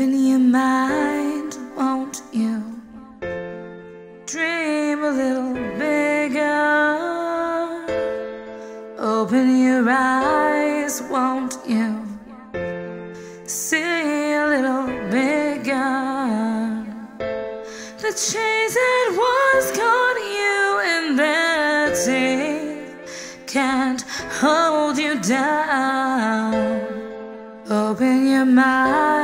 Open your mind, won't you? Dream a little bigger. Open your eyes, won't you? See a little bigger. The chains that once caught you in their teeth can't hold you down. Open your mind,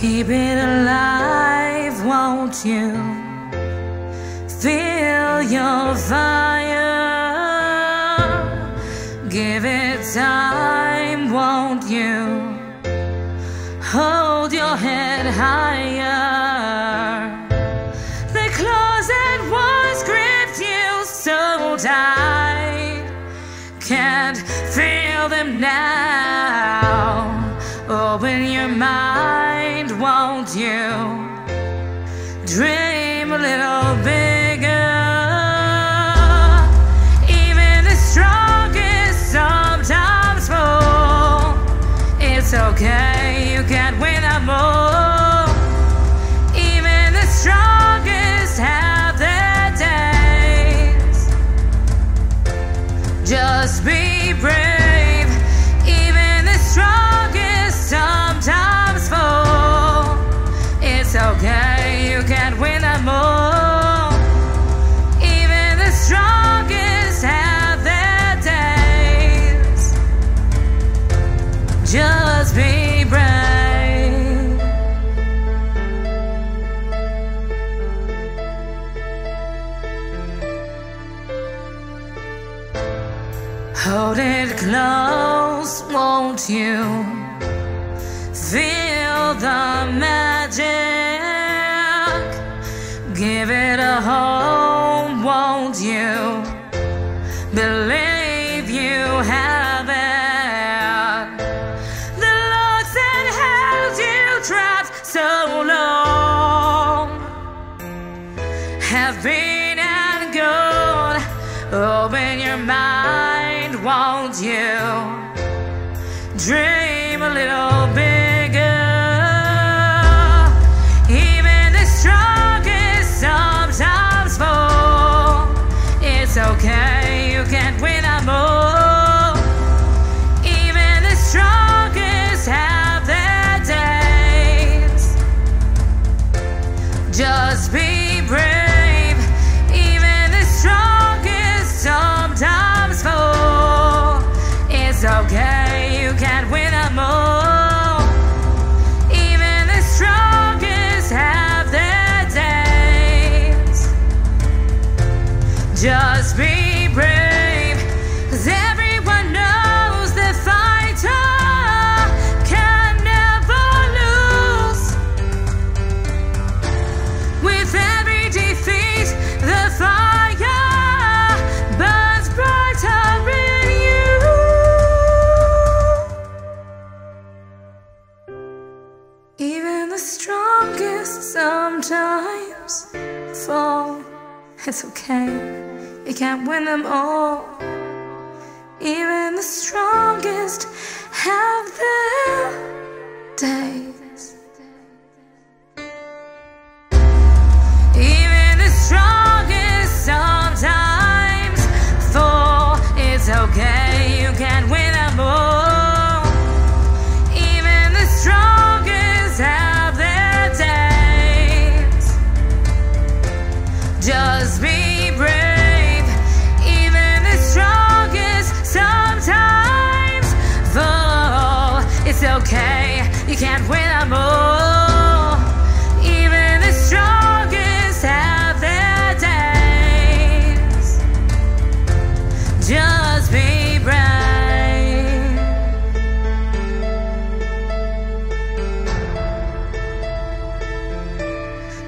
Keep it alive, won't you? Feel your fire. Give it time, won't you? Hold your head higher. The closet was gripped you so tight can't feel them now. Won't you? Dream you can't win them all. Even the strongest have their days. Just be brave. Hold it close, won't you? Feel the. Give it a home, won't you? Believe you have it. The locks that held you trapped so long have been and gone. Open your mind, won't you? Dream a little bigger. Just be brave. Even the strongest sometimes fall. It's okay, you can't win them all. Even the strongest have their days. Just be brave, 'cause the strongest sometimes fall. It's okay, you can't win them all. can't win them all. Even the strongest have their days. Just be brave.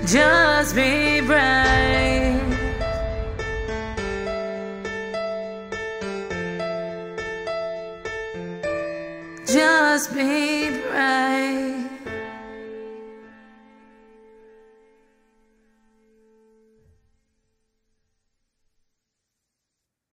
Just be brave. must be bright.